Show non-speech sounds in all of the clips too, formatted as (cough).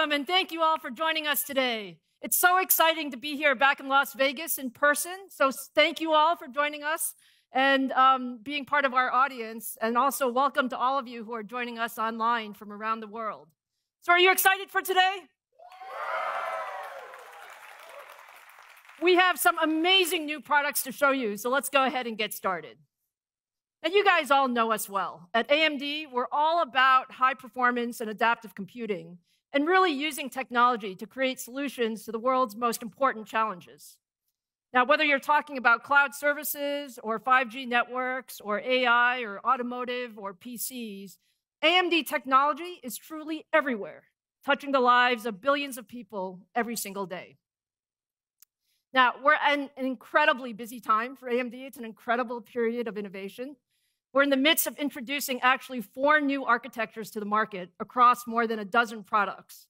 welcome and thank you all for joining us today. It's so exciting to be here back in Las Vegas in person. So thank you all for joining us and um, being part of our audience. And also welcome to all of you who are joining us online from around the world. So are you excited for today? We have some amazing new products to show you. So let's go ahead and get started. And you guys all know us well. At AMD, we're all about high performance and adaptive computing and really using technology to create solutions to the world's most important challenges. Now, whether you're talking about cloud services or 5G networks or AI or automotive or PCs, AMD technology is truly everywhere, touching the lives of billions of people every single day. Now, we're in an incredibly busy time for AMD. It's an incredible period of innovation. We're in the midst of introducing actually four new architectures to the market across more than a dozen products.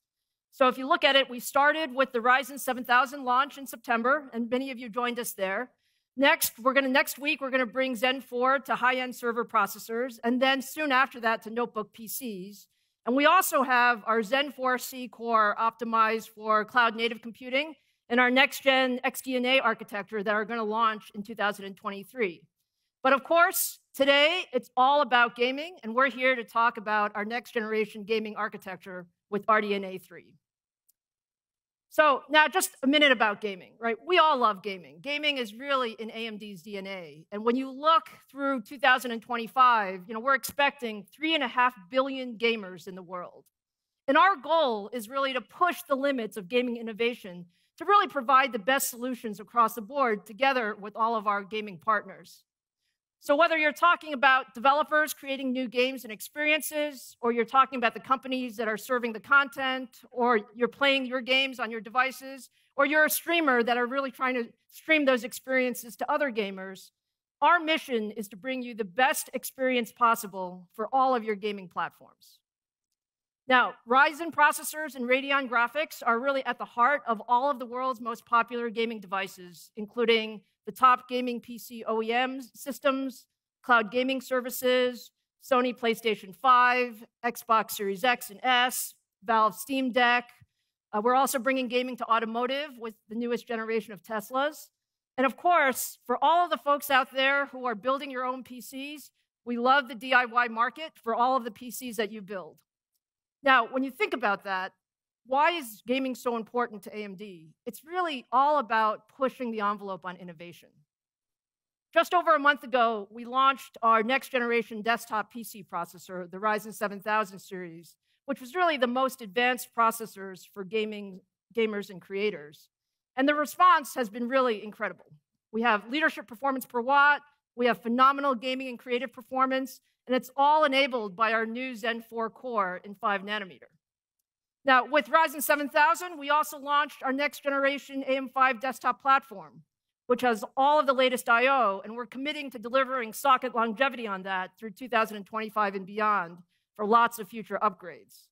So if you look at it, we started with the Ryzen 7000 launch in September, and many of you joined us there. Next, we're going to next week we're going to bring Zen 4 to high-end server processors, and then soon after that to notebook PCs. And we also have our Zen 4 C core optimized for cloud native computing and our next gen XDNA architecture that are going to launch in 2023. But of course, today it's all about gaming, and we're here to talk about our next generation gaming architecture with RDNA 3. So now just a minute about gaming, right? We all love gaming. Gaming is really in AMD's DNA. And when you look through 2025, you know, we're expecting three and a half billion gamers in the world. And our goal is really to push the limits of gaming innovation to really provide the best solutions across the board together with all of our gaming partners. So, whether you're talking about developers creating new games and experiences, or you're talking about the companies that are serving the content, or you're playing your games on your devices, or you're a streamer that are really trying to stream those experiences to other gamers, our mission is to bring you the best experience possible for all of your gaming platforms. Now, Ryzen processors and Radeon graphics are really at the heart of all of the world's most popular gaming devices, including the top gaming PC OEM systems, cloud gaming services, Sony PlayStation 5, Xbox Series X and S, Valve Steam Deck. Uh, we're also bringing gaming to automotive with the newest generation of Teslas. And of course, for all of the folks out there who are building your own PCs, we love the DIY market for all of the PCs that you build. Now, when you think about that, why is gaming so important to AMD? It's really all about pushing the envelope on innovation. Just over a month ago, we launched our next generation desktop PC processor, the Ryzen 7000 series, which was really the most advanced processors for gaming gamers and creators. And the response has been really incredible. We have leadership performance per watt, we have phenomenal gaming and creative performance, and it's all enabled by our new Zen 4 core in 5 nanometer. Now, with Ryzen 7000, we also launched our next generation AM5 desktop platform, which has all of the latest I.O., and we're committing to delivering socket longevity on that through 2025 and beyond for lots of future upgrades.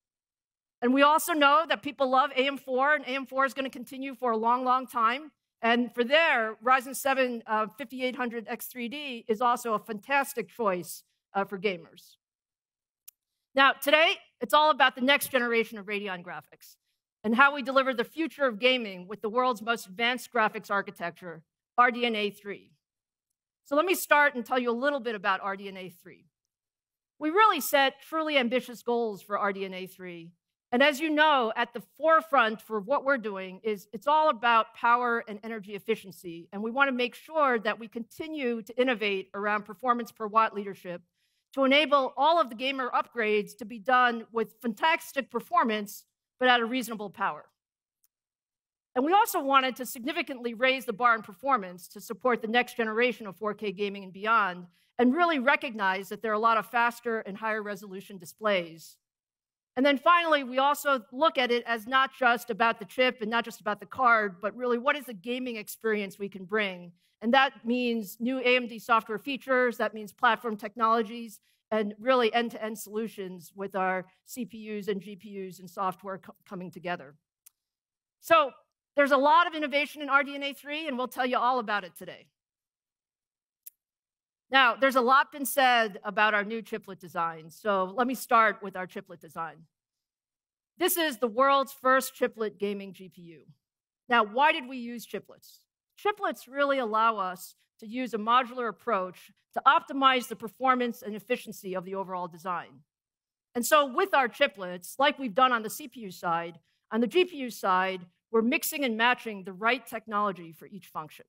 And we also know that people love AM4, and AM4 is going to continue for a long, long time. And for there, Ryzen 7 uh, 5800 X3D is also a fantastic choice uh, for gamers. Now, today, it's all about the next generation of Radeon graphics and how we deliver the future of gaming with the world's most advanced graphics architecture, RDNA 3. So let me start and tell you a little bit about RDNA 3. We really set truly ambitious goals for RDNA 3. And as you know, at the forefront for what we're doing is it's all about power and energy efficiency. And we want to make sure that we continue to innovate around performance per watt leadership to enable all of the gamer upgrades to be done with fantastic performance, but at a reasonable power. And we also wanted to significantly raise the bar in performance to support the next generation of 4K gaming and beyond, and really recognize that there are a lot of faster and higher resolution displays. And then finally, we also look at it as not just about the chip and not just about the card, but really what is the gaming experience we can bring and that means new AMD software features, that means platform technologies, and really end to end solutions with our CPUs and GPUs and software co coming together. So there's a lot of innovation in RDNA 3, and we'll tell you all about it today. Now, there's a lot been said about our new chiplet design, so let me start with our chiplet design. this is the world's first chiplet gaming GPU. Now, why did we use chiplets? Chiplets really allow us to use a modular approach to optimize the performance and efficiency of the overall design. And so with our chiplets, like we've done on the CPU side, on the GPU side, we're mixing and matching the right technology for each function.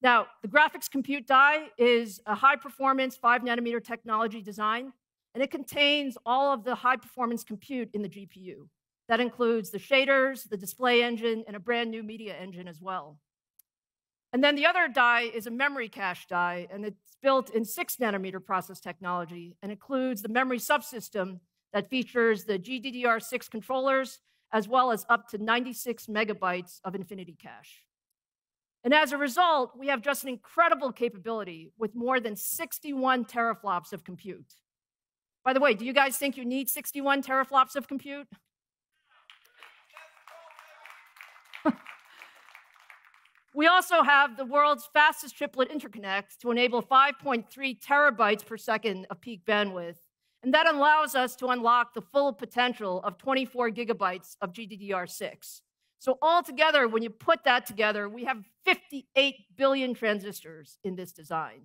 Now, the graphics compute die is a high performance 5 nanometer technology design, and it contains all of the high performance compute in the GPU. That includes the shaders, the display engine, and a brand new media engine as well. And then the other die is a memory cache die, and it's built in 6 nanometer process technology and includes the memory subsystem that features the GDDR6 controllers, as well as up to 96 megabytes of Infinity Cache. And as a result, we have just an incredible capability with more than 61 teraflops of compute. By the way, do you guys think you need 61 teraflops of compute? (laughs) we also have the world's fastest chiplet interconnect to enable 5.3 terabytes per second of peak bandwidth. And that allows us to unlock the full potential of 24 gigabytes of GDDR6. So altogether, when you put that together, we have 58 billion transistors in this design,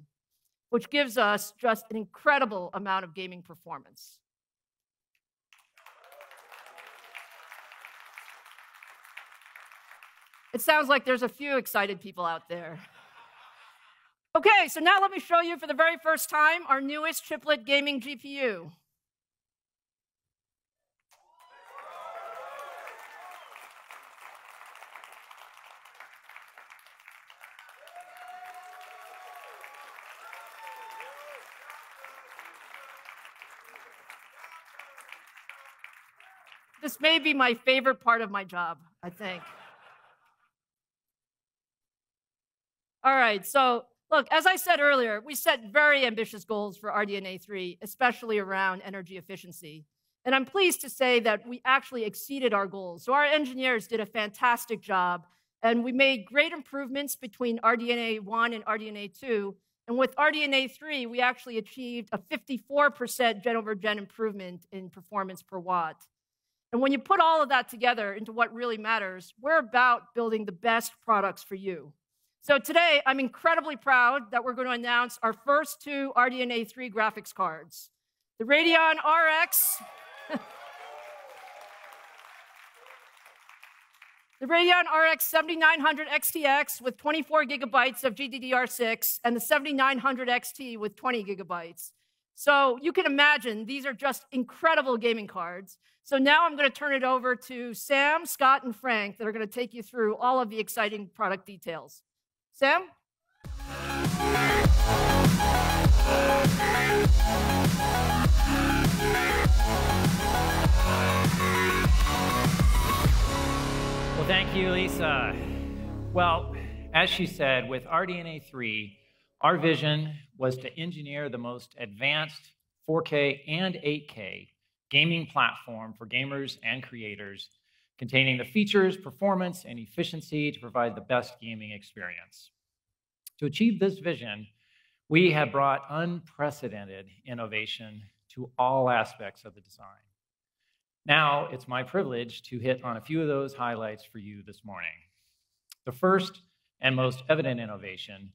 which gives us just an incredible amount of gaming performance. It sounds like there's a few excited people out there. Okay, so now let me show you for the very first time our newest chiplet gaming GPU. This may be my favorite part of my job, I think. All right, so look, as I said earlier, we set very ambitious goals for RDNA 3, especially around energy efficiency. And I'm pleased to say that we actually exceeded our goals. So our engineers did a fantastic job, and we made great improvements between RDNA 1 and RDNA 2. And with RDNA 3, we actually achieved a 54% gen over gen improvement in performance per watt. And when you put all of that together into what really matters, we're about building the best products for you. So today, I'm incredibly proud that we're going to announce our first two RDNA 3 graphics cards. The Radeon RX. (laughs) the Radeon RX 7900 XTX with 24 gigabytes of GDDR6 and the 7900 XT with 20 gigabytes. So you can imagine these are just incredible gaming cards. So now I'm going to turn it over to Sam, Scott, and Frank that are going to take you through all of the exciting product details. Sam? Well, thank you, Lisa. Well, as she said, with RDNA 3, our vision was to engineer the most advanced 4K and 8K gaming platform for gamers and creators, containing the features, performance, and efficiency to provide the best gaming experience. To achieve this vision, we have brought unprecedented innovation to all aspects of the design. Now, it's my privilege to hit on a few of those highlights for you this morning. The first and most evident innovation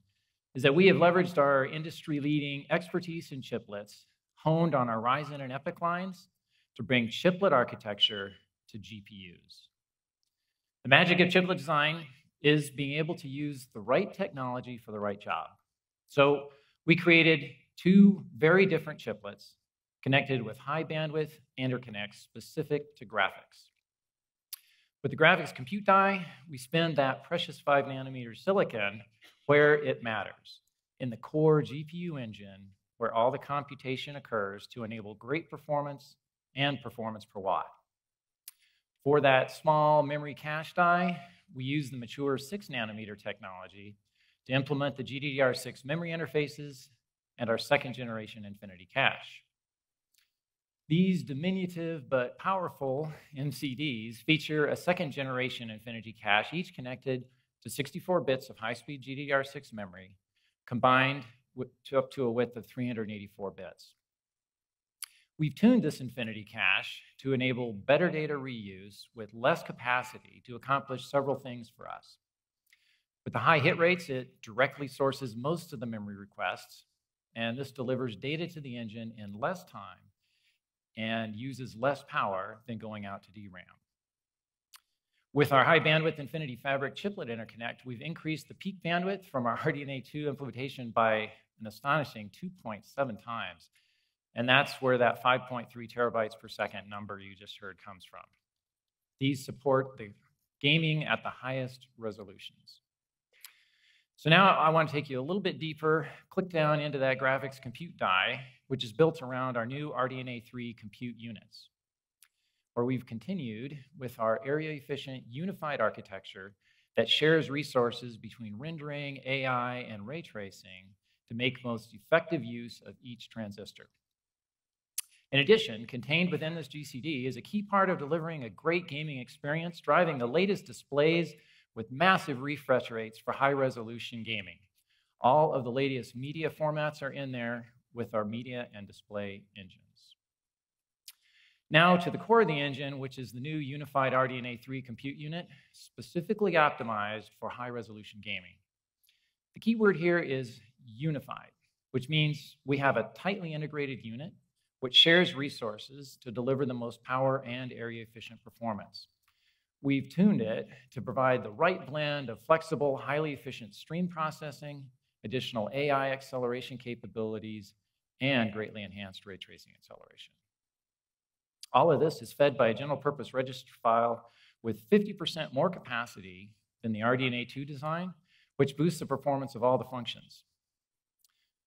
is that we have leveraged our industry leading expertise in chiplets, honed on our Ryzen and EPYC lines, to bring chiplet architecture to GPUs. The magic of chiplet design is being able to use the right technology for the right job. So we created two very different chiplets connected with high bandwidth interconnects specific to graphics. With the graphics compute die, we spend that precious 5 nanometer silicon where it matters, in the core GPU engine where all the computation occurs to enable great performance and performance per watt. For that small memory cache die, we use the mature 6 nanometer technology to implement the GDDR6 memory interfaces and our second generation Infinity Cache. These diminutive but powerful MCDs feature a second generation Infinity Cache, each connected to 64 bits of high-speed GDDR6 memory, combined with, to up to a width of 384 bits. We've tuned this Infinity Cache to enable better data reuse with less capacity to accomplish several things for us. With the high hit rates, it directly sources most of the memory requests, and this delivers data to the engine in less time and uses less power than going out to DRAM. With our high bandwidth Infinity Fabric chiplet interconnect, we've increased the peak bandwidth from our (laughs) RDNA 2 implementation by an astonishing 2.7 times. And that's where that 5.3 terabytes per second number you just heard comes from. These support the gaming at the highest resolutions. So now I want to take you a little bit deeper, click down into that graphics compute die, which is built around our new RDNA 3 compute units, where we've continued with our area efficient unified architecture that shares resources between rendering, AI, and ray tracing to make most effective use of each transistor. In addition, contained within this GCD is a key part of delivering a great gaming experience, driving the latest displays with massive refresh rates for high resolution gaming. All of the latest media formats are in there with our media and display engines. Now to the core of the engine, which is the new unified RDNA 3 compute unit, specifically optimized for high resolution gaming. The key word here is unified, which means we have a tightly integrated unit which shares resources to deliver the most power and area efficient performance. We've tuned it to provide the right blend of flexible, highly efficient stream processing, additional AI acceleration capabilities, and greatly enhanced ray tracing acceleration. All of this is fed by a general purpose register file with 50% more capacity than the RDNA 2 design, which boosts the performance of all the functions.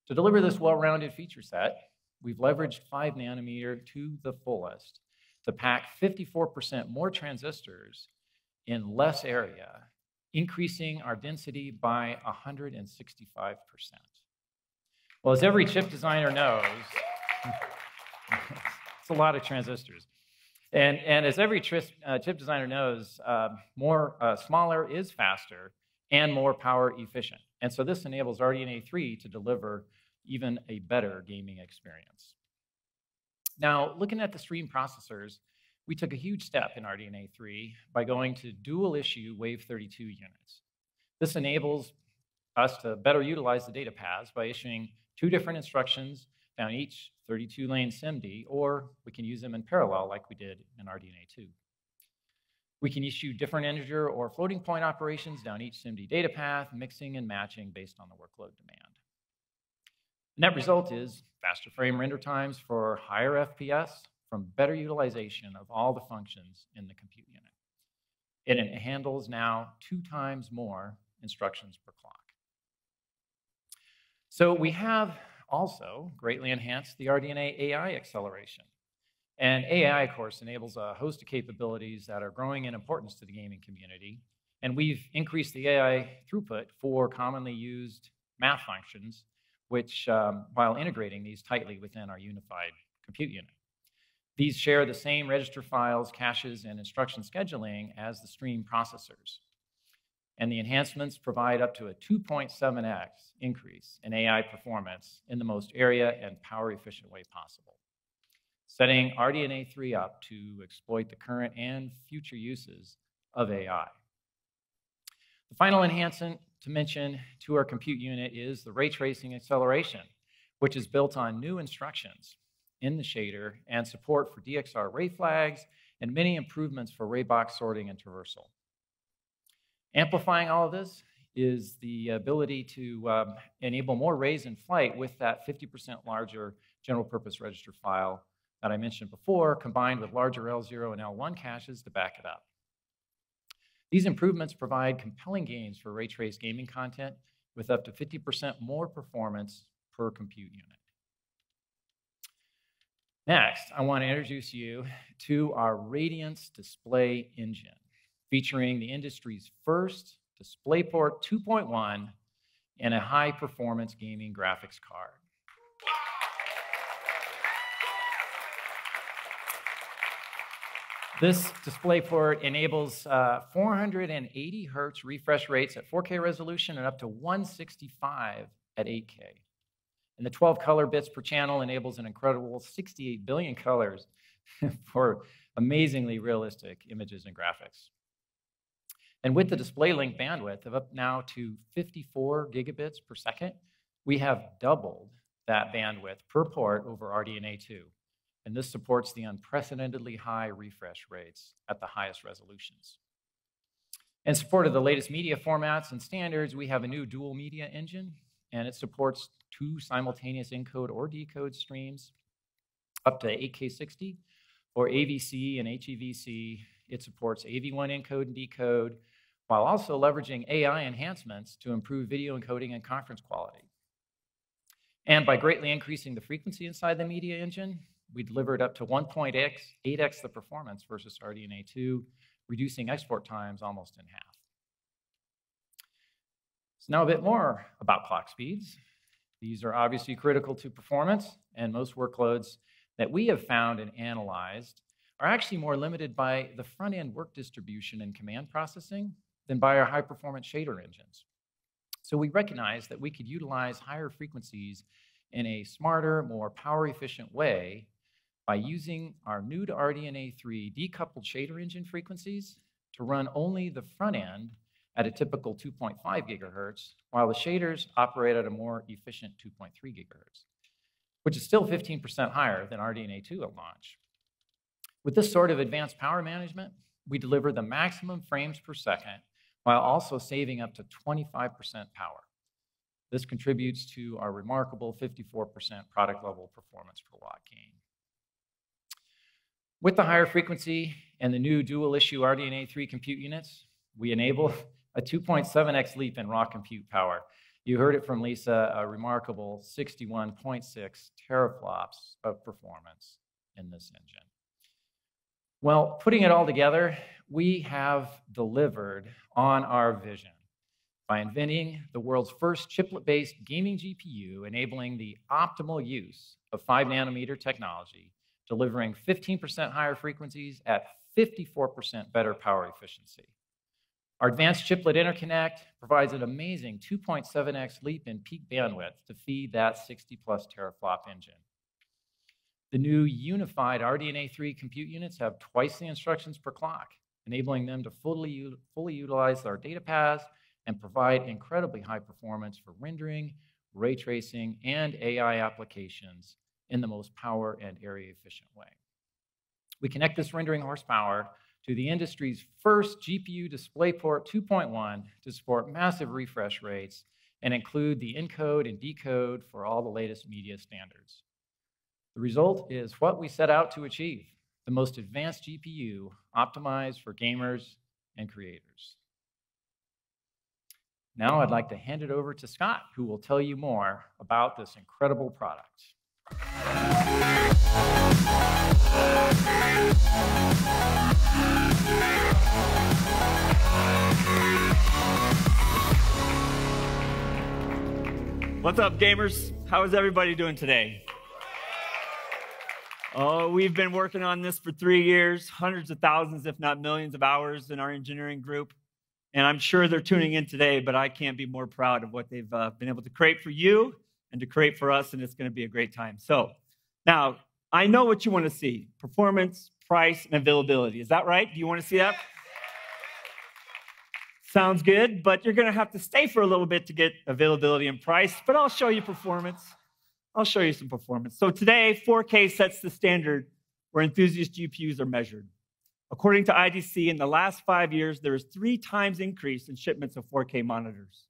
To deliver this well-rounded feature set, we've leveraged 5 nanometer to the fullest to pack 54% more transistors in less area, increasing our density by 165%. Well, as every chip designer knows, (laughs) it's a lot of transistors. And, and as every uh, chip designer knows, uh, more uh, smaller is faster and more power efficient. And so this enables RDNA 3 to deliver even a better gaming experience. Now, looking at the stream processors, we took a huge step in RDNA 3 by going to dual issue Wave 32 units. This enables us to better utilize the data paths by issuing two different instructions down each 32 lane SIMD, or we can use them in parallel like we did in RDNA 2. We can issue different integer or floating point operations down each SIMD data path, mixing and matching based on the workload demand. Net result is faster frame render times for higher FPS from better utilization of all the functions in the compute unit. It handles now two times more instructions per clock. So we have also greatly enhanced the RDNA AI acceleration. And AI, of course, enables a host of capabilities that are growing in importance to the gaming community. And we've increased the AI throughput for commonly used math functions which, um, while integrating these tightly within our unified compute unit. These share the same register files, caches, and instruction scheduling as the stream processors. And the enhancements provide up to a 2.7x increase in AI performance in the most area and power efficient way possible, setting RDNA 3 up to exploit the current and future uses of AI. The final enhancement to mention to our compute unit is the ray tracing acceleration, which is built on new instructions in the shader and support for DXR ray flags and many improvements for ray box sorting and traversal. Amplifying all of this is the ability to um, enable more rays in flight with that 50% larger general purpose register file that I mentioned before, combined with larger L0 and L1 caches to back it up. These improvements provide compelling gains for ray trace gaming content with up to 50% more performance per compute unit. Next, I want to introduce you to our Radiance Display Engine, featuring the industry's first DisplayPort 2.1 and a high performance gaming graphics card. This DisplayPort enables uh, 480 hertz refresh rates at 4K resolution and up to 165 at 8K. And the 12 color bits per channel enables an incredible 68 billion colors (laughs) for amazingly realistic images and graphics. And with the display link bandwidth of up now to 54 gigabits per second, we have doubled that bandwidth per port over RDNA 2. And this supports the unprecedentedly high refresh rates at the highest resolutions. In support of the latest media formats and standards, we have a new dual media engine, and it supports two simultaneous encode or decode streams up to 8K60 for AVC and HEVC. It supports AV1 encode and decode, while also leveraging AI enhancements to improve video encoding and conference quality. And by greatly increasing the frequency inside the media engine, we delivered up to 1.8x the performance versus RDNA2, reducing export times almost in half. So now a bit more about clock speeds. These are obviously critical to performance, and most workloads that we have found and analyzed are actually more limited by the front-end work distribution and command processing than by our high performance shader engines. So we recognize that we could utilize higher frequencies in a smarter, more power efficient way by using our new to RDNA 3 decoupled shader engine frequencies to run only the front end at a typical 2.5 gigahertz, while the shaders operate at a more efficient 2.3 gigahertz, which is still 15% higher than RDNA 2 at launch. With this sort of advanced power management, we deliver the maximum frames per second while also saving up to 25% power. This contributes to our remarkable 54% product level performance per watt gain. With the higher frequency and the new dual issue RDNA3 compute units, we enable a 2.7x leap in raw compute power. You heard it from Lisa, a remarkable 61.6 teraflops of performance in this engine. Well, putting it all together, we have delivered on our vision by inventing the world's first chiplet based gaming GPU, enabling the optimal use of 5 nanometer technology, delivering 15% higher frequencies at 54% better power efficiency. Our advanced chiplet interconnect provides an amazing 2.7x leap in peak bandwidth to feed that 60 plus teraflop engine. The new unified RDNA3 compute units have twice the instructions per clock, enabling them to fully, fully utilize our data paths and provide incredibly high performance for rendering, ray tracing, and AI applications in the most power and area efficient way. We connect this rendering horsepower to the industry's first GPU DisplayPort 2.1 to support massive refresh rates and include the encode and decode for all the latest media standards. The result is what we set out to achieve the most advanced GPU optimized for gamers and creators. Now I'd like to hand it over to Scott, who will tell you more about this incredible product. What's up, gamers? How is everybody doing today? Oh, we've been working on this for three years, hundreds of thousands, if not millions of hours in our engineering group. And I'm sure they're tuning in today, but I can't be more proud of what they've uh, been able to create for you and to create for us, and it's going to be a great time. So, now, I know what you want to see performance, price, and availability. Is that right? Do you want to see that? Sounds good, but you're going to have to stay for a little bit to get availability and price, but I'll show you performance. I'll show you some performance. So today, 4K sets the standard where enthusiast GPUs are measured. According to IDC, in the last five years, there is three times increase in shipments of 4K monitors.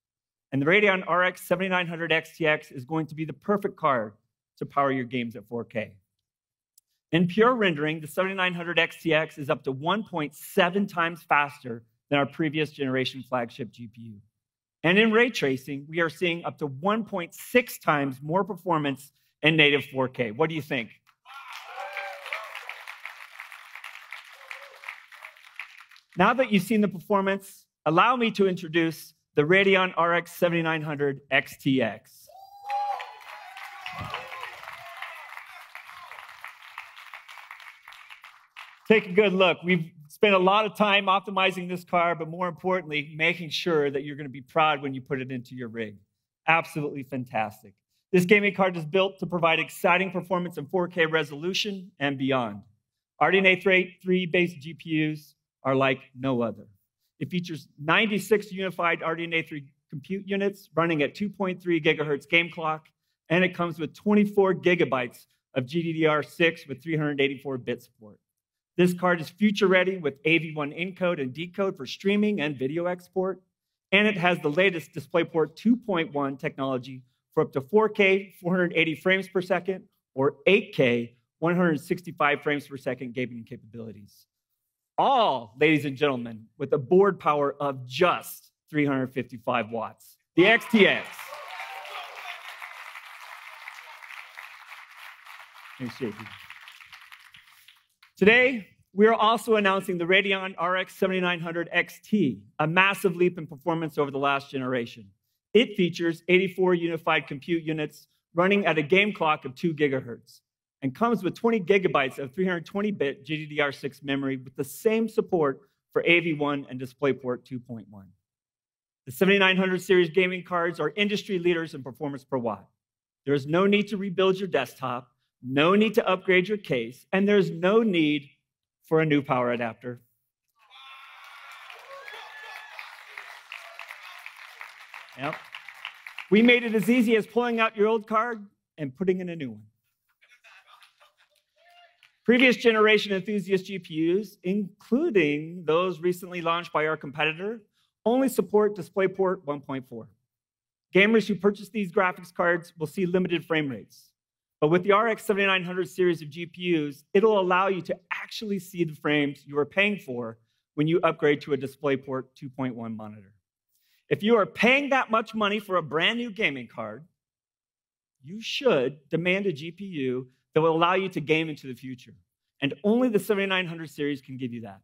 And the Radeon RX 7900 XTX is going to be the perfect card to power your games at 4K. In pure rendering, the 7900 XTX is up to 1.7 times faster than our previous generation flagship GPU. And in ray tracing, we are seeing up to 1.6 times more performance in native 4K. What do you think? Now that you've seen the performance, allow me to introduce the Radeon RX 7900 XTX. Take a good look. We've spent a lot of time optimizing this car, but more importantly, making sure that you're going to be proud when you put it into your rig. Absolutely fantastic. This gaming card is built to provide exciting performance in 4K resolution and beyond. RDNA 3 based GPUs are like no other. It features 96 unified RDNA 3 compute units running at 2.3 gigahertz game clock, and it comes with 24 gigabytes of GDDR6 with 384 bit support. This card is future ready with AV1 encode and decode for streaming and video export, and it has the latest DisplayPort 2.1 technology for up to 4K 480 frames per second or 8K 165 frames per second gaming capabilities. All, ladies and gentlemen, with a board power of just 355 watts. The XTX. Today, we are also announcing the Radeon RX 7900 XT, a massive leap in performance over the last generation. It features 84 unified compute units running at a game clock of 2 gigahertz and comes with 20 gigabytes of 320 bit GDDR6 memory with the same support for AV1 and DisplayPort 2.1. The 7900 series gaming cards are industry leaders in performance per watt. There is no need to rebuild your desktop, no need to upgrade your case, and there's no need for a new power adapter. Yep. We made it as easy as pulling out your old card and putting in a new one. Previous generation enthusiast GPUs, including those recently launched by our competitor, only support DisplayPort 1.4. Gamers who purchase these graphics cards will see limited frame rates. But with the RX 7900 series of GPUs, it'll allow you to actually see the frames you are paying for when you upgrade to a DisplayPort 2.1 monitor. If you are paying that much money for a brand new gaming card, you should demand a GPU that will allow you to game into the future. And only the 7900 series can give you that.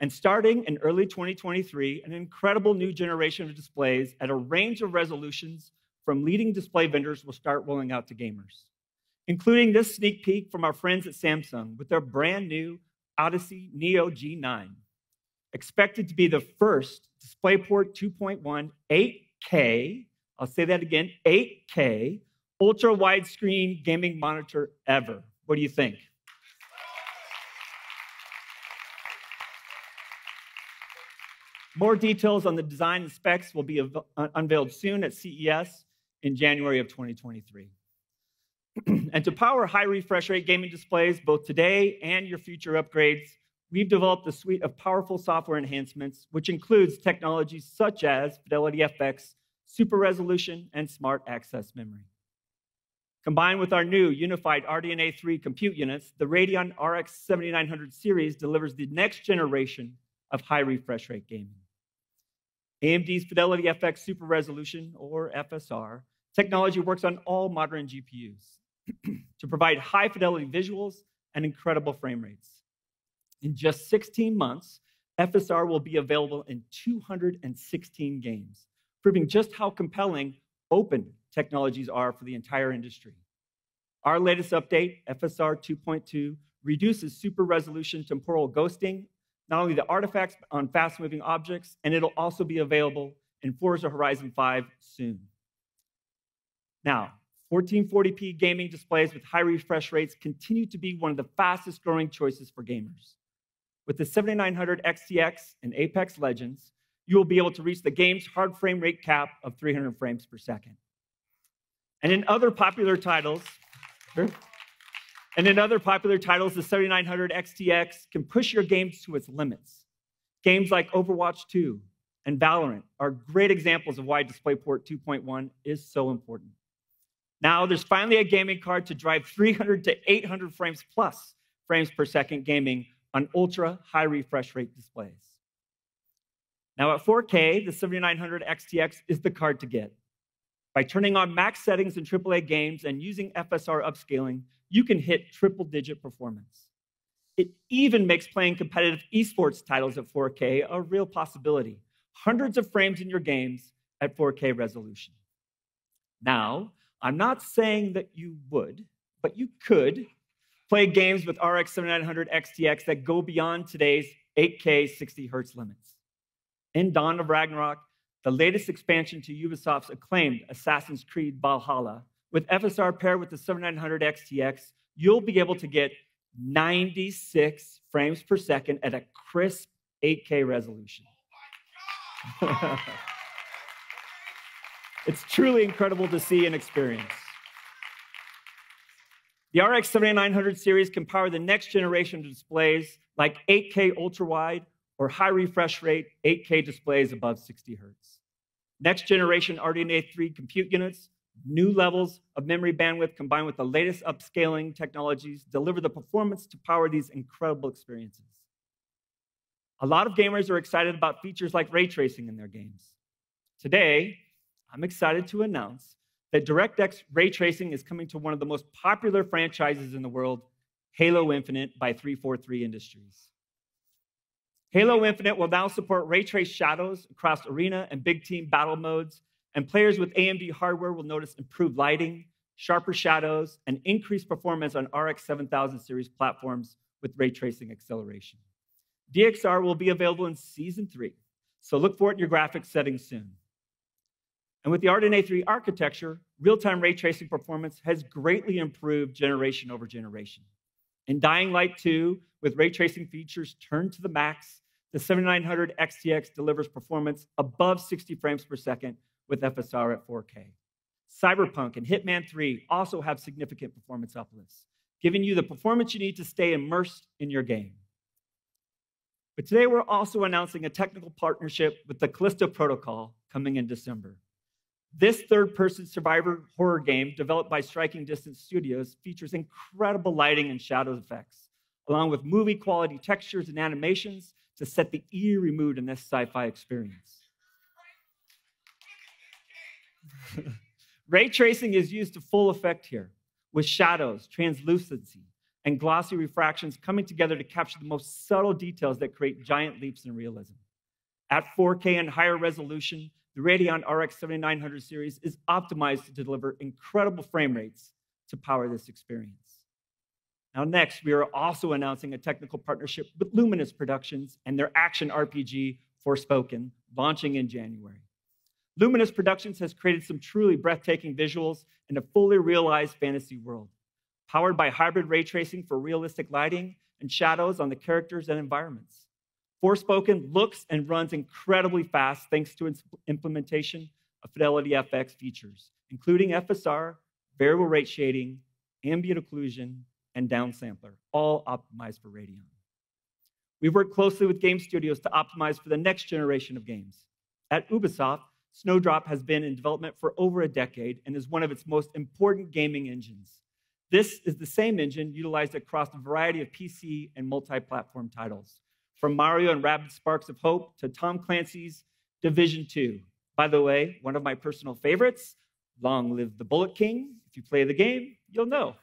And starting in early 2023, an incredible new generation of displays at a range of resolutions from leading display vendors will start rolling out to gamers, including this sneak peek from our friends at Samsung with their brand new Odyssey Neo G9 expected to be the first DisplayPort 2.1 8K, I'll say that again, 8K ultra widescreen gaming monitor ever. What do you think? More details on the design and specs will be unveiled soon at CES in January of 2023. (clears throat) and to power high refresh rate gaming displays, both today and your future upgrades, we've developed a suite of powerful software enhancements, which includes technologies such as Fidelity FX, Super Resolution, and Smart Access Memory. Combined with our new unified RDNA 3 compute units, the Radeon RX 7900 series delivers the next generation of high refresh rate gaming. AMD's Fidelity FX Super Resolution, or FSR, technology works on all modern GPUs (clears throat) to provide high fidelity visuals and incredible frame rates. In just 16 months, FSR will be available in 216 games, proving just how compelling open technologies are for the entire industry. Our latest update, FSR 2.2, reduces super resolution temporal ghosting, not only the artifacts on fast moving objects, and it'll also be available in Forza Horizon 5 soon. Now, 1440p gaming displays with high refresh rates continue to be one of the fastest growing choices for gamers. With the 7900 XTX and Apex Legends, you will be able to reach the game's hard frame rate cap of 300 frames per second. And in other popular titles, and in other popular titles, the 7900 XTX can push your games to its limits. Games like Overwatch 2 and Valorant are great examples of why DisplayPort 2.1 is so important. Now, there's finally a gaming card to drive 300 to 800 frames plus frames per second gaming on ultra high refresh rate displays. Now at 4K, the 7900 XTX is the card to get. By turning on max settings in AAA games and using FSR upscaling, you can hit triple digit performance. It even makes playing competitive esports titles at 4K a real possibility. Hundreds of frames in your games at 4K resolution. Now, I'm not saying that you would, but you could play games with RX 7900 XTX that go beyond today's 8K 60 hertz limits. In Dawn of Ragnarok, the latest expansion to Ubisoft's acclaimed Assassin's Creed Valhalla, With FSR paired with the 7900 XTX, you'll be able to get 96 frames per second at a crisp 8K resolution. Oh (laughs) it's truly incredible to see and experience. The RX 7900 series can power the next generation of displays like 8K ultra wide or high refresh rate 8K displays above 60 hertz. Next generation RDNA 3 compute units, new levels of memory bandwidth combined with the latest upscaling technologies deliver the performance to power these incredible experiences. A lot of gamers are excited about features like ray tracing in their games. Today, I'm excited to announce that DirectX ray tracing is coming to one of the most popular franchises in the world, Halo Infinite by 343 Industries. Halo Infinite will now support ray trace shadows across arena and big team battle modes, and players with AMD hardware will notice improved lighting, sharper shadows, and increased performance on RX 7000 series platforms with ray tracing acceleration. DXR will be available in Season 3, so look for it in your graphics settings soon. And with the RDNA 3 architecture, real time ray tracing performance has greatly improved generation over generation. In Dying Light 2, with ray tracing features turned to the max, the 7900 XTX delivers performance above 60 frames per second with FSR at 4K. Cyberpunk and Hitman 3 also have significant performance uplifts, giving you the performance you need to stay immersed in your game. But today we're also announcing a technical partnership with the Callisto Protocol coming in December. This third person survivor horror game, developed by Striking Distance Studios, features incredible lighting and shadow effects, along with movie quality textures and animations to set the eerie mood in this sci fi experience. (laughs) Ray tracing is used to full effect here, with shadows, translucency, and glossy refractions coming together to capture the most subtle details that create giant leaps in realism. At 4K and higher resolution, the Radeon RX 7900 series is optimized to deliver incredible frame rates to power this experience. Now, next, we are also announcing a technical partnership with Luminous Productions and their action RPG, Forspoken, launching in January. Luminous Productions has created some truly breathtaking visuals in a fully realized fantasy world, powered by hybrid ray tracing for realistic lighting and shadows on the characters and environments. Forspoken looks and runs incredibly fast thanks to its implementation of Fidelity FX features, including FSR, variable rate shading, ambient occlusion, and downsampler, all optimized for Radeon. We've worked closely with game studios to optimize for the next generation of games. At Ubisoft, Snowdrop has been in development for over a decade and is one of its most important gaming engines. This is the same engine utilized across a variety of PC and multi platform titles, from Mario and Rabbids Sparks of Hope to Tom Clancy's Division 2. By the way, one of my personal favorites, Long Live the Bullet King. If you play the game, you'll know.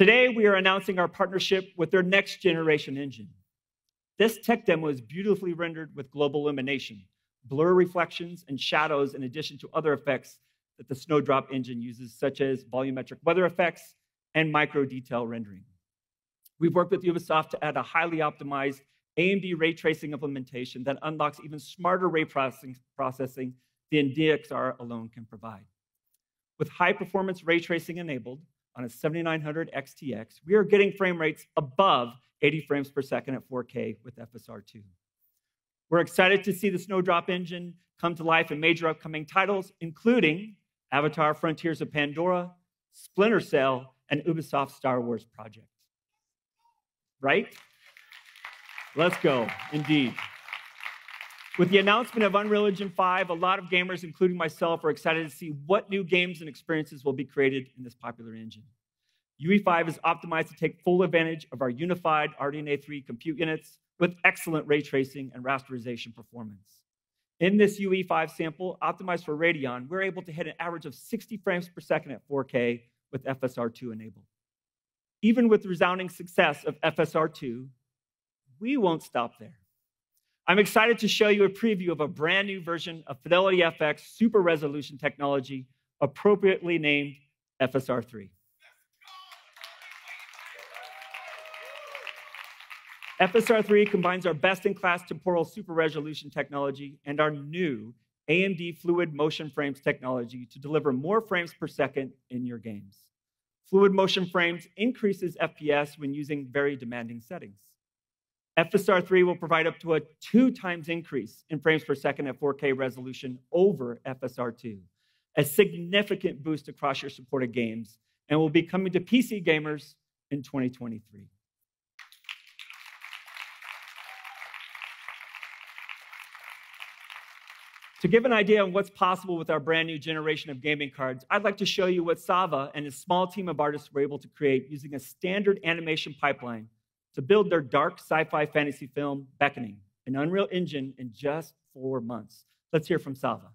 Today, we are announcing our partnership with their next generation engine. This tech demo is beautifully rendered with global illumination, blur reflections, and shadows, in addition to other effects that the Snowdrop engine uses, such as volumetric weather effects and micro detail rendering. We've worked with Ubisoft to add a highly optimized AMD ray tracing implementation that unlocks even smarter ray processing, processing than DXR alone can provide. With high performance ray tracing enabled on a 7900 XTX, we are getting frame rates above 80 frames per second at 4K with FSR2. We're excited to see the Snowdrop engine come to life in major upcoming titles, including Avatar Frontiers of Pandora, Splinter Cell, and Ubisoft Star Wars project. Right? Let's go, indeed. With the announcement of Unreal Engine 5, a lot of gamers, including myself, are excited to see what new games and experiences will be created in this popular engine. UE5 is optimized to take full advantage of our unified RDNA 3 compute units, with excellent ray tracing and rasterization performance. In this UE5 sample, optimized for Radeon, we're able to hit an average of 60 frames per second at 4K with FSR2 enabled. Even with the resounding success of FSR2, we won't stop there. I'm excited to show you a preview of a brand new version of Fidelity FX super resolution technology, appropriately named FSR3. FSR3 combines our best in class temporal super resolution technology and our new AMD Fluid Motion Frames technology to deliver more frames per second in your games. Fluid Motion Frames increases FPS when using very demanding settings. FSR 3 will provide up to a two times increase in frames per second at 4K resolution over FSR 2, a significant boost across your supported games, and will be coming to PC gamers in 2023. To give an idea of what's possible with our brand new generation of gaming cards, I'd like to show you what Sava and his small team of artists were able to create using a standard animation pipeline to build their dark sci fi fantasy film, Beckoning, an Unreal Engine in just four months. Let's hear from Salva.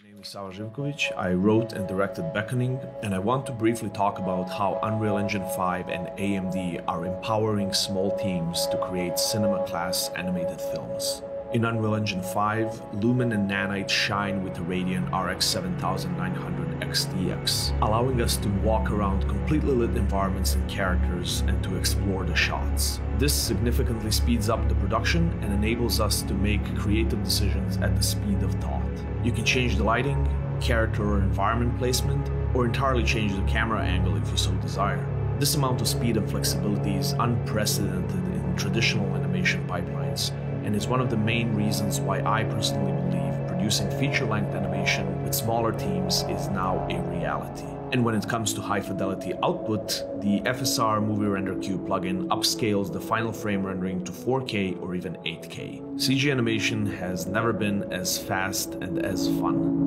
My name is Sava Živkovic. I wrote and directed Beckoning, and I want to briefly talk about how Unreal Engine 5 and AMD are empowering small teams to create cinema class animated films. In Unreal Engine 5, Lumen and Nanite shine with the Radeon RX 7900 XTX, allowing us to walk around completely lit environments and characters and to explore the shots. This significantly speeds up the production and enables us to make creative decisions at the speed of thought. You can change the lighting, character or environment placement, or entirely change the camera angle if you so desire. This amount of speed and flexibility is unprecedented in traditional animation pipelines and is one of the main reasons why I personally believe producing feature length animation with smaller teams is now a reality. And when it comes to high fidelity output, the FSR Movie Render Queue plugin upscales the final frame rendering to 4K or even 8K. CG animation has never been as fast and as fun.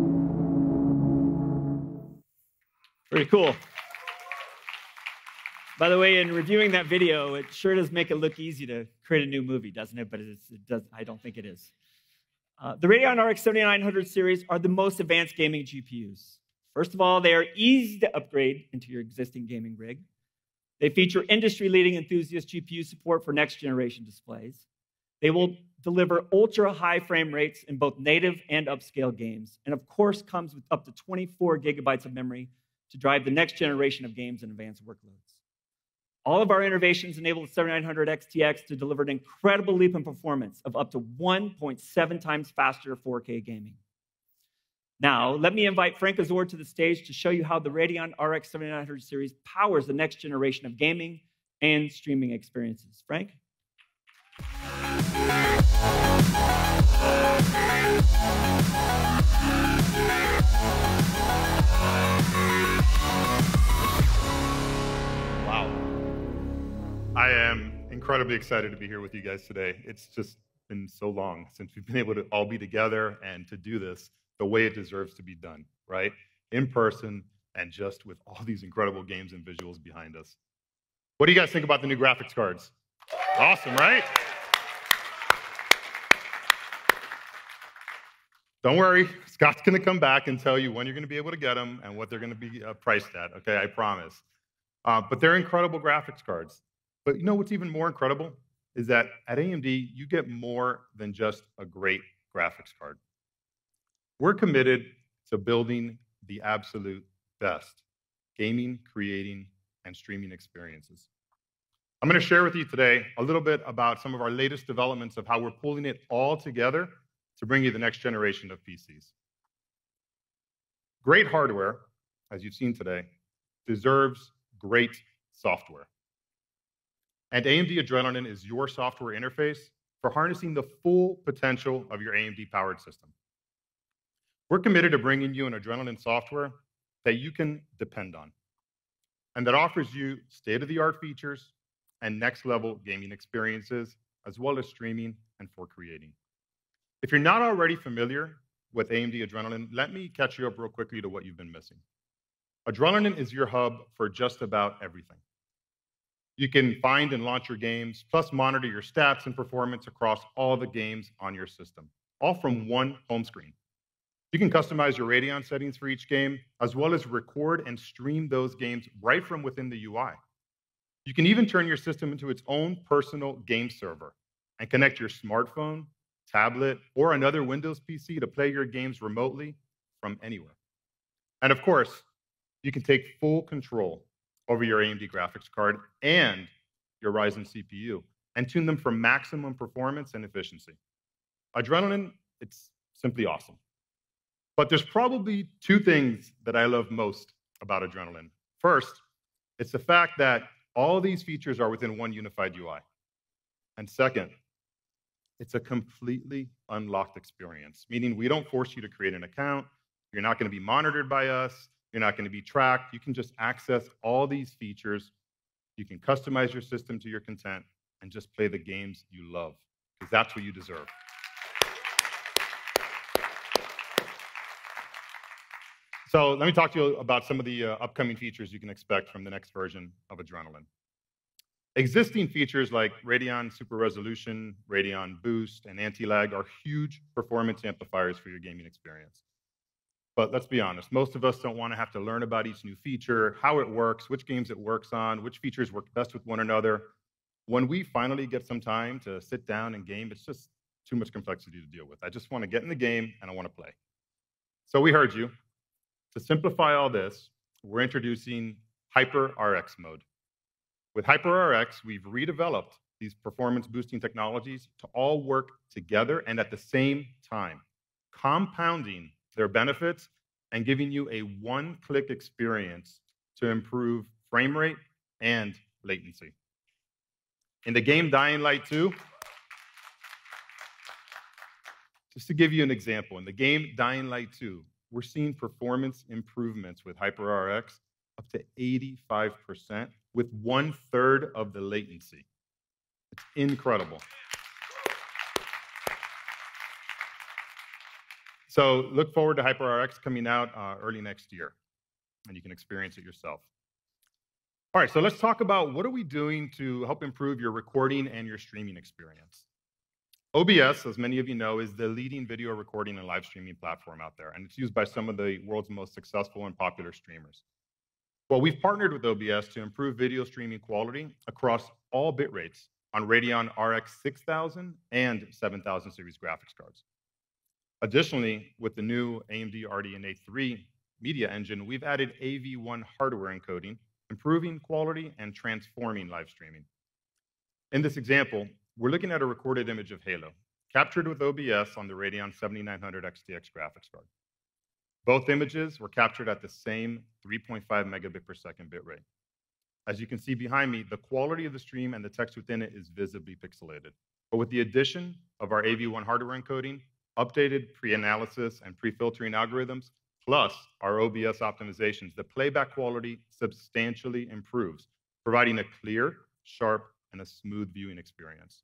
Pretty cool. By the way, in reviewing that video, it sure does make it look easy to create a new movie, doesn't it? But it does, I don't think it is. Uh, the Radeon RX 7900 series are the most advanced gaming GPUs. First of all, they are easy to upgrade into your existing gaming rig. They feature industry leading enthusiast GPU support for next generation displays. They will deliver ultra high frame rates in both native and upscale games, and of course, comes with up to 24 gigabytes of memory to drive the next generation of games and advanced workloads. All of our innovations enabled the 7900 XTX to deliver an incredible leap in performance of up to 1.7 times faster 4K gaming. Now, let me invite Frank Azor to the stage to show you how the Radeon RX 7900 series powers the next generation of gaming and streaming experiences. Frank? I am incredibly excited to be here with you guys today. It's just been so long since we've been able to all be together and to do this the way it deserves to be done, right? In person and just with all these incredible games and visuals behind us. What do you guys think about the new graphics cards? Awesome, right? Don't worry, Scott's going to come back and tell you when you're going to be able to get them and what they're going to be uh, priced at, okay? I promise. Uh, but they're incredible graphics cards. But you know what's even more incredible is that at AMD, you get more than just a great graphics card. We're committed to building the absolute best gaming, creating, and streaming experiences. I'm going to share with you today a little bit about some of our latest developments of how we're pulling it all together to bring you the next generation of PCs. Great hardware, as you've seen today, deserves great software. And AMD Adrenalin is your software interface for harnessing the full potential of your AMD powered system. We're committed to bringing you an Adrenalin software that you can depend on and that offers you state of the art features and next level gaming experiences, as well as streaming and for creating. If you're not already familiar with AMD Adrenalin, let me catch you up real quickly to what you've been missing. Adrenalin is your hub for just about everything. You can find and launch your games, plus monitor your stats and performance across all the games on your system, all from one home screen. You can customize your Radeon settings for each game, as well as record and stream those games right from within the UI. You can even turn your system into its own personal game server and connect your smartphone, tablet, or another Windows PC to play your games remotely from anywhere. And of course, you can take full control over your AMD graphics card and your Ryzen CPU and tune them for maximum performance and efficiency. Adrenalin, it's simply awesome. But there's probably two things that I love most about Adrenalin. First, it's the fact that all these features are within one unified UI. And second, it's a completely unlocked experience, meaning we don't force you to create an account. You're not going to be monitored by us. You're not going to be tracked. You can just access all these features. You can customize your system to your content and just play the games you love, because that's what you deserve. So let me talk to you about some of the uh, upcoming features you can expect from the next version of Adrenalin. Existing features like Radeon Super Resolution, Radeon Boost, and Anti-Lag are huge performance amplifiers for your gaming experience. But let's be honest, most of us don't want to have to learn about each new feature, how it works, which games it works on, which features work best with one another. When we finally get some time to sit down and game, it's just too much complexity to deal with. I just want to get in the game and I want to play. So we heard you. To simplify all this, we're introducing Hyper RX mode. With Hyper RX, we've redeveloped these performance boosting technologies to all work together and at the same time, compounding their benefits and giving you a one click experience to improve frame rate and latency. In the game Dying Light 2, just to give you an example, in the game Dying Light 2, we're seeing performance improvements with HyperRX up to 85% with one third of the latency. It's incredible. So look forward to HyperRX coming out uh, early next year, and you can experience it yourself. All right, so let's talk about what are we doing to help improve your recording and your streaming experience. OBS, as many of you know, is the leading video recording and live streaming platform out there, and it's used by some of the world's most successful and popular streamers. Well, we've partnered with OBS to improve video streaming quality across all bit rates on Radeon RX 6000 and 7000 series graphics cards. Additionally, with the new AMD RDNA 3 media engine, we've added AV1 hardware encoding, improving quality and transforming live streaming. In this example, we're looking at a recorded image of Halo, captured with OBS on the Radeon 7900 XTX graphics card. Both images were captured at the same 3.5 megabit per second bitrate. As you can see behind me, the quality of the stream and the text within it is visibly pixelated. But with the addition of our AV1 hardware encoding, updated pre-analysis and pre-filtering algorithms, plus our OBS optimizations, the playback quality substantially improves, providing a clear, sharp, and a smooth viewing experience.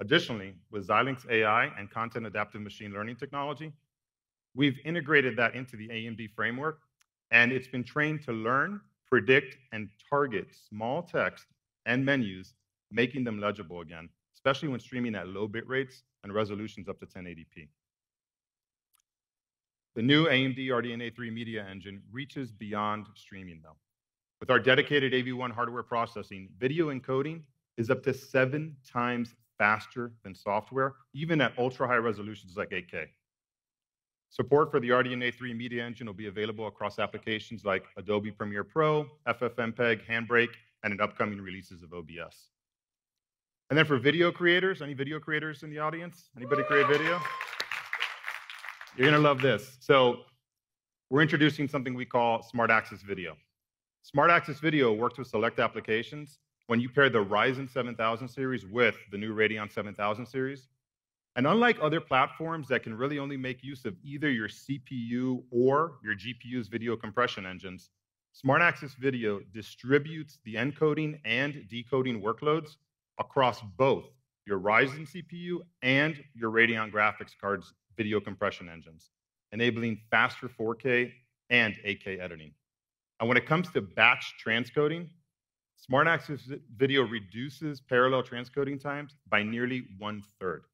Additionally, with Xilinx AI and content adaptive machine learning technology, we've integrated that into the AMD framework, and it's been trained to learn, predict, and target small text and menus, making them legible again, especially when streaming at low bit rates and resolutions up to 1080p. The new AMD RDNA 3 media engine reaches beyond streaming, though. With our dedicated AV1 hardware processing, video encoding is up to seven times faster than software, even at ultra high resolutions like 8K. Support for the RDNA 3 media engine will be available across applications like Adobe Premiere Pro, FFmpeg, Handbrake, and in upcoming releases of OBS. And then for video creators, any video creators in the audience? Anybody create video? You're gonna love this. So we're introducing something we call Smart Access Video. Smart Access Video works with select applications when you pair the Ryzen 7000 series with the new Radeon 7000 series. And unlike other platforms that can really only make use of either your CPU or your GPU's video compression engines, Smart Access Video distributes the encoding and decoding workloads across both your Ryzen CPU and your Radeon graphics card's video compression engines, enabling faster 4K and 8K editing. And when it comes to batch transcoding, Smart Access Video reduces parallel transcoding times by nearly one third.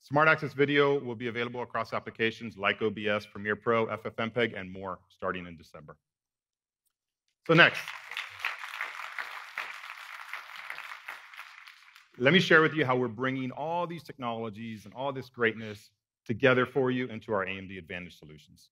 Smart Access Video will be available across applications like OBS, Premiere Pro, FFmpeg, and more starting in December. So next, let me share with you how we're bringing all these technologies and all this greatness together for you into our AMD Advantage solutions.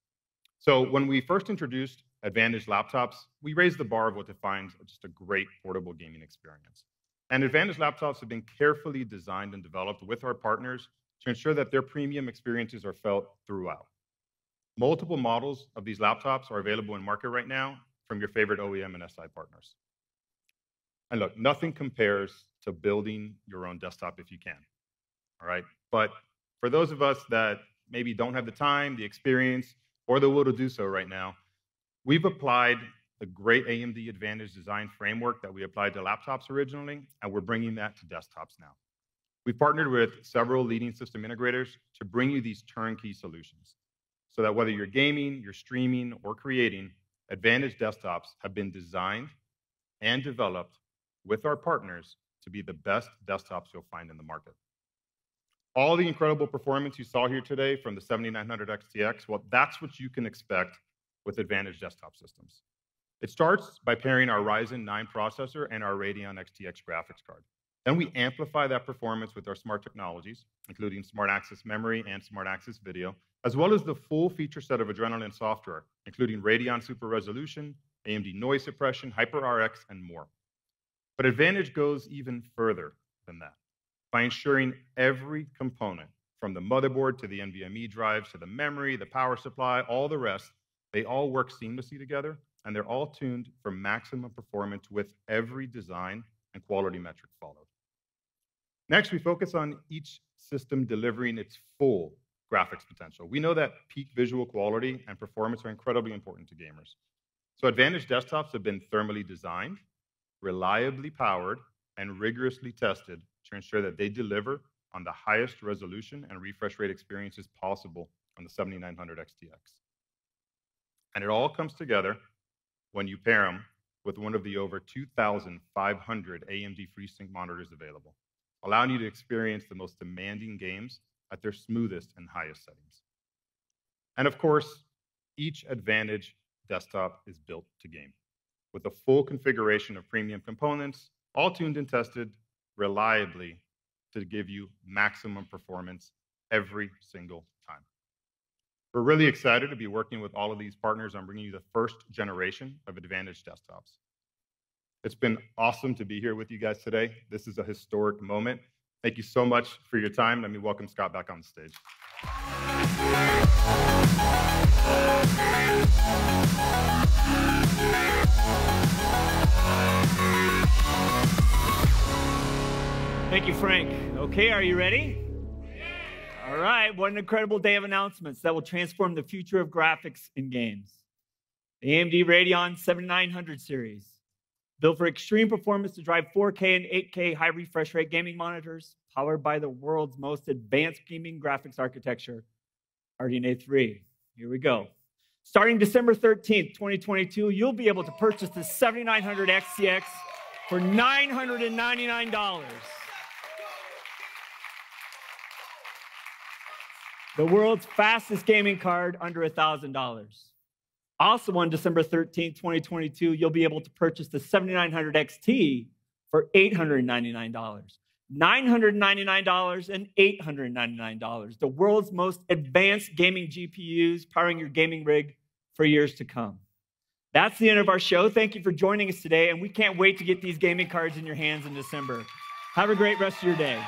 So when we first introduced Advantage laptops, we raised the bar of what defines just a great portable gaming experience. And Advantage laptops have been carefully designed and developed with our partners to ensure that their premium experiences are felt throughout. Multiple models of these laptops are available in market right now from your favorite OEM and SI partners. And look, nothing compares to building your own desktop if you can. All right. But for those of us that maybe don't have the time, the experience, or the will to do so right now, we've applied the great AMD Advantage design framework that we applied to laptops originally, and we're bringing that to desktops now. We've partnered with several leading system integrators to bring you these turnkey solutions so that whether you're gaming, you're streaming, or creating, Advantage desktops have been designed and developed with our partners to be the best desktops you'll find in the market. All the incredible performance you saw here today from the 7900 XTX, well, that's what you can expect with Advantage desktop systems. It starts by pairing our Ryzen 9 processor and our Radeon XTX graphics card. Then we amplify that performance with our smart technologies, including Smart Access Memory and Smart Access Video, as well as the full feature set of Adrenalin software, including Radeon Super Resolution, AMD Noise Suppression, HyperRX, and more. But Advantage goes even further than that by ensuring every component, from the motherboard to the NVMe drives to the memory, the power supply, all the rest, they all work seamlessly together and they're all tuned for maximum performance with every design and quality metric followed. Next, we focus on each system delivering its full graphics potential. We know that peak visual quality and performance are incredibly important to gamers. So Advantage desktops have been thermally designed, reliably powered, and rigorously tested to ensure that they deliver on the highest resolution and refresh rate experiences possible on the 7900 XTX. And it all comes together when you pair them with one of the over 2,500 AMD FreeSync monitors available, allowing you to experience the most demanding games at their smoothest and highest settings. And of course, each Advantage desktop is built to game with a full configuration of premium components, all tuned and tested reliably to give you maximum performance every single time. We're really excited to be working with all of these partners on bringing you the first generation of Advantage desktops. It's been awesome to be here with you guys today. This is a historic moment. Thank you so much for your time. Let me welcome Scott back on the stage. Frank. Okay, are you ready? All right, what an incredible day of announcements that will transform the future of graphics in games. The AMD Radeon 7900 series, built for extreme performance to drive 4K and 8K high refresh rate gaming monitors, powered by the world's most advanced gaming graphics architecture, RDNA 3. Here we go. Starting December 13th, 2022, you'll be able to purchase the 7900 XTX for $999. The world's fastest gaming card under $1,000. Also on December 13, 2022, you'll be able to purchase the 7900 XT for $899. $999 and $899. The world's most advanced gaming GPUs powering your gaming rig for years to come. That's the end of our show. Thank you for joining us today, and we can't wait to get these gaming cards in your hands in December. Have a great rest of your day.